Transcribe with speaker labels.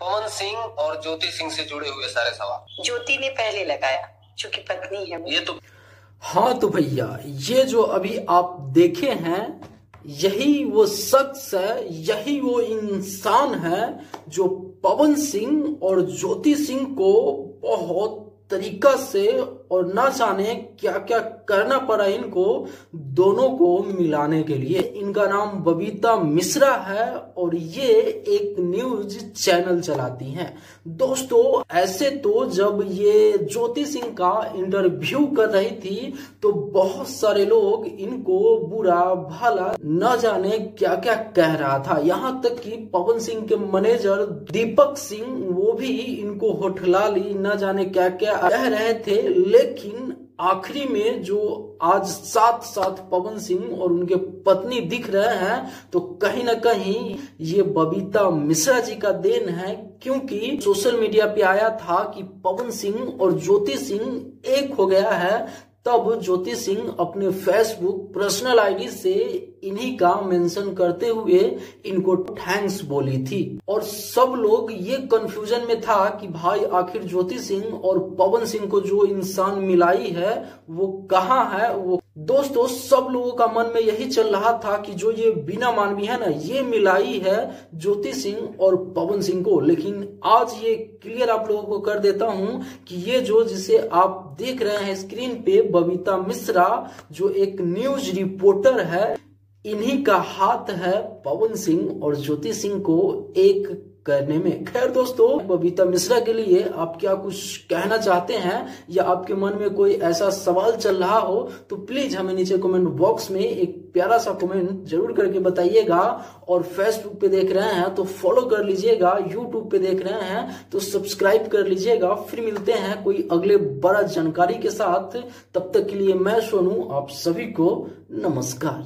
Speaker 1: पवन सिंह और ज्योति सिंह से जुड़े हुए सारे सवाल।
Speaker 2: ज्योति ने पहले लगाया चूँकि पत्नी है
Speaker 1: ये तो
Speaker 3: हाँ तो भैया ये जो अभी आप देखे हैं यही वो शख्स है यही वो इंसान है जो पवन सिंह और ज्योति सिंह को बहुत तरीका से और ना जाने क्या क्या करना पड़ा इनको दोनों को मिलाने के लिए। इनका नाम बबीता मिश्रा है और ये एक न्यूज़ चैनल चलाती हैं। दोस्तों, ऐसे तो जब ये ज्योति सिंह का इंटरव्यू कर रही थी तो बहुत सारे लोग इनको बुरा, भला न जाने क्या क्या कह रहा था। यहाँ तक कि पवन सिंह के मैनेजर दीपक सिंह, वो भी इनको होठला ली न जाने क्या क्या कह रहे थे। लेकिन आखिरी में जो आज साथ साथ पवन सिंह और उनके पत्नी दिख रहे हैं तो कहीं ना कहीं ये बबीता मिश्रा जी का देन है, क्योंकि सोशल मीडिया पे आया था कि पवन सिंह और ज्योति सिंह एक हो गया है तब ज्योति सिंह अपने फेसबुक पर्सनल आईडी से इन्हीं का मेंशन करते हुए इनको थैंक्स बोली थी। और सब लोग ये कंफ्यूजन में था कि भाई आखिर ज्योति सिंह और पवन सिंह को जो इंसान मिलाई है, वो कहाँ है? वो दोस्तों, सब लोगों का मन में यही चल रहा था कि जो ये बिना मानवी है ना, ये मिलाई है ज्योति सिंह और पवन सिंह को। लेकिन आज ये क्लियर आप लोगों को कर देता हूँ कि ये जो जिसे आप देख रहे हैं स्क्रीन पे, बबीता मिश्रा, जो एक न्यूज़ रिपोर्टर है इन्हीं का हाथ है पवन सिंह और ज्योति सिंह को एक करने में। खैर दोस्तों, बबीता मिश्रा के लिए आप क्या कुछ कहना चाहते हैं या आपके मन में कोई ऐसा सवाल चल रहा हो तो प्लीज़ हमें नीचे कमेंट बॉक्स में एक प्यारा सा कमेंट ज़रूर करके बताइएगा। और फेसबुक पे देख रहे हैं तो फॉलो कर लीजिएगा। यूट्यूब पे देख रहे हैं तो सब्सक्राइब कर लीजिएगा। फिर मिलते हैं कोई अगले बड़ा जानकारी के साथ। तब तक के लिए मैं सोनू, आप सभी को नमस्कार।